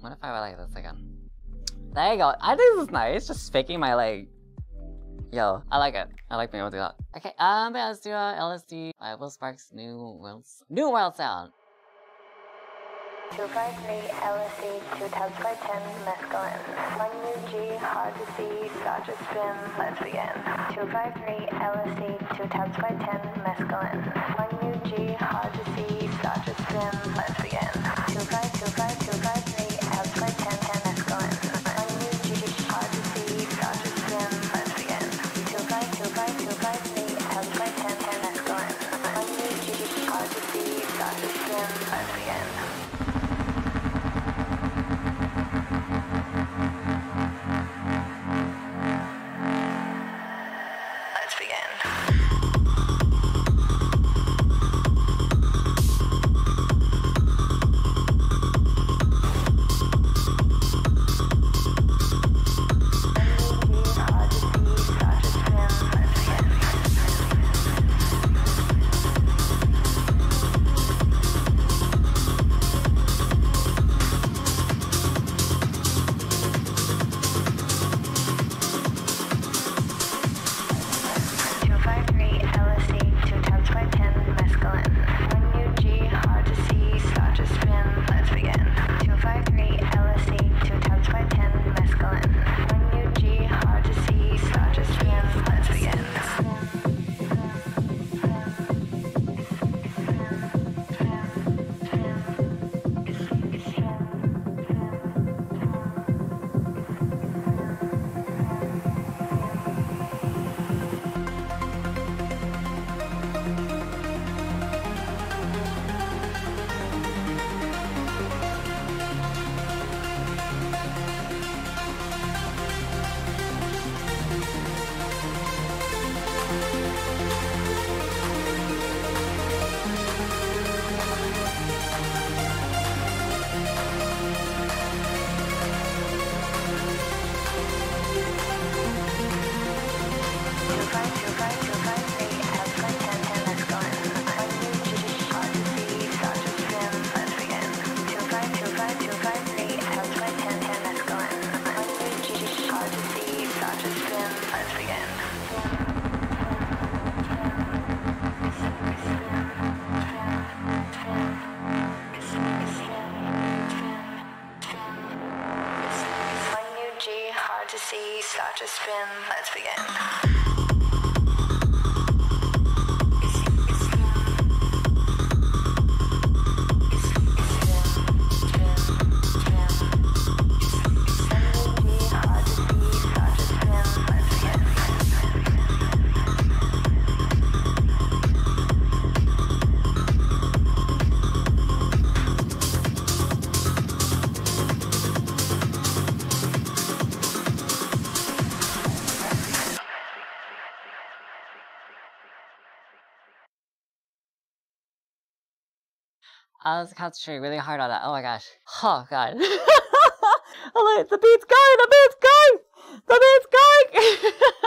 What if I were like this again? There you go. I think this is nice. Just faking my like. Yo, I like it. I like being able to do that. Okay, um, let's do uh, LSD. I Will Sparks new world. New World Sound. 253 LSD, 2 times by 10 mescaline. 1 UG, hard to see, to spin, let's begin. 253 LSD, 2 times by 10 mescaline. 1 UG, hard to see, to spin, let's let's begin. Let's begin. See, start to spin. Let's begin. I was concentrating really hard on that. Oh my gosh. Oh god. The beat's going, the beat's going! The beat's going!